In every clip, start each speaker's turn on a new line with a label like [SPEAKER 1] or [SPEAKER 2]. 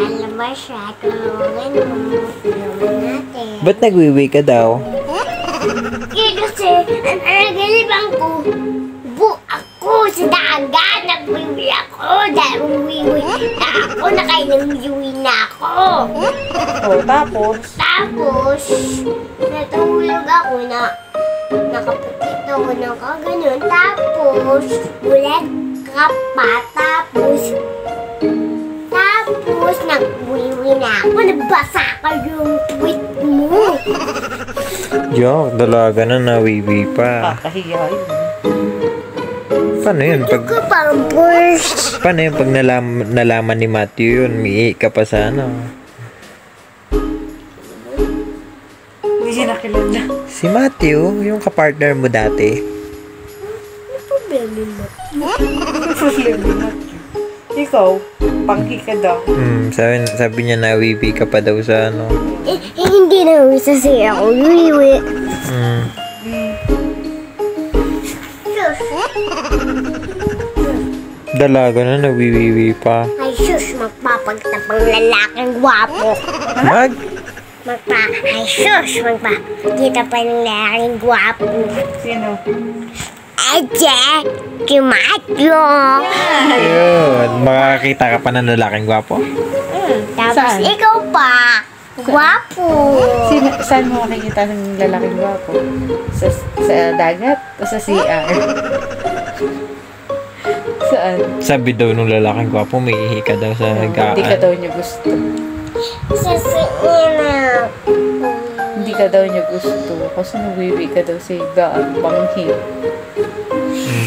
[SPEAKER 1] Sa labas siya, tulungan mo. Tulungan natin.
[SPEAKER 2] Ba't nagwiwi ka daw?
[SPEAKER 1] Eh, kasi, ang nagalibang ko, bu ako sa dagat. Nagwiwi ako. Dahil umiwi na ako. Nakailangiwi na ako.
[SPEAKER 3] Oh, tapos,
[SPEAKER 1] Tapos, natulog ako na nakapagkit ako ng kaganon. Tapos, ulit ka pa. Tapos, na ako. Nabasa ka yung tweet mo.
[SPEAKER 2] Joke, dalaga na nawiwi pa.
[SPEAKER 3] kakahiya yun.
[SPEAKER 2] Paano yun? Pag,
[SPEAKER 1] Ko pang burst.
[SPEAKER 2] paano yun pag nalam, nalaman ni Matthew yun? May ka pa sa ano?
[SPEAKER 3] Hindi siya nakilala.
[SPEAKER 2] Si Matthew, yung kapartner mo dati.
[SPEAKER 1] Problema mo.
[SPEAKER 3] Problema na. Ikaw, panghi ka daw.
[SPEAKER 2] Hmm, sabi, sabi niya nawiwi ka pa daw sa ano.
[SPEAKER 1] Eh, eh, hindi na sasi ako. Wiwi.
[SPEAKER 2] Hmm. Dalaga na nawiwiwi pa.
[SPEAKER 1] Ay, sus, magpapagtapang lalaking gwapo.
[SPEAKER 2] Mag?
[SPEAKER 1] Magpa, ay, sus, magpakita pa ng lalaking gwapo.
[SPEAKER 3] Sino?
[SPEAKER 1] Eje, kimatyo.
[SPEAKER 2] Yun, makakita ka pa ng lalaking gwapo.
[SPEAKER 1] Tapos
[SPEAKER 3] Saan?
[SPEAKER 1] ikaw pa, gwapo.
[SPEAKER 3] Sino, saan mo makikita ng lalaking gwapo? Sa, sa dagat o sa CR? Saan?
[SPEAKER 2] Sabi daw nung lalaking gwapo, may ihi ka daw sa
[SPEAKER 3] Hindi ka
[SPEAKER 2] gaan.
[SPEAKER 3] daw niya gusto.
[SPEAKER 1] Sa sina.
[SPEAKER 3] Hindi ka daw niya gusto. Kasi nawiwi ka daw sa gaan, banghi.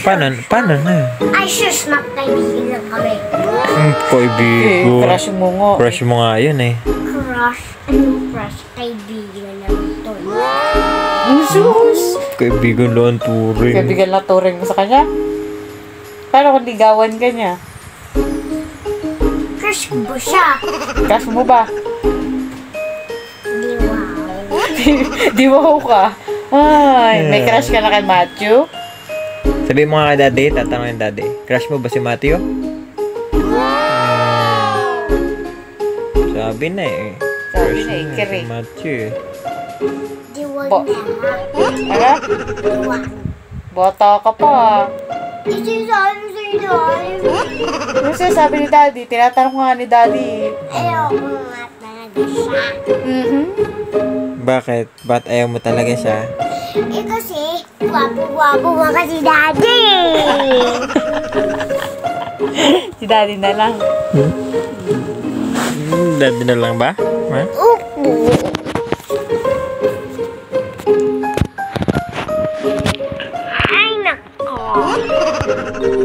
[SPEAKER 2] Hmm, paano, paano na?
[SPEAKER 1] Ay, sus, magkaibigan lang kami.
[SPEAKER 2] Hmm,
[SPEAKER 3] Eh,
[SPEAKER 2] kaibigo.
[SPEAKER 3] crush mo nga.
[SPEAKER 2] Crush mo nga yun eh.
[SPEAKER 1] Crush. Anong crush? Kaibigan naman to.
[SPEAKER 3] Jesus!
[SPEAKER 2] Kaibigan lang ang turing.
[SPEAKER 3] Kaibigan lang turing mo sa kanya? Paano kung ligawan ka niya?
[SPEAKER 1] Crush ko ba siya?
[SPEAKER 3] Crush mo ba?
[SPEAKER 1] Di wow.
[SPEAKER 3] Di mo ka. Ay, may crush ka na kay Matthew?
[SPEAKER 2] Sabi mo nga kay daddy, tatanungin daddy. Crush mo ba si Matthew? Hmm. Sabi na eh.
[SPEAKER 3] Sabi
[SPEAKER 2] Crush
[SPEAKER 3] na eh,
[SPEAKER 2] mo
[SPEAKER 3] kiri.
[SPEAKER 2] Si Matthew eh.
[SPEAKER 1] Di wag
[SPEAKER 3] Po-. Ano? Bata ka pa.
[SPEAKER 1] Isisabi sa'yo dahil.
[SPEAKER 3] Ano sinasabi ni Daddy? Tinatanong nga ni Daddy.
[SPEAKER 1] Ayoko nga talaga siya.
[SPEAKER 3] Mhm.
[SPEAKER 2] Bakit? Ba't ayaw mo talaga siya?
[SPEAKER 1] itu sih wabu-wabu makan si Dadi.
[SPEAKER 3] si Dadi nalang.
[SPEAKER 2] Hmm? Dadi na lang ba? Ha?
[SPEAKER 1] Upo. nak.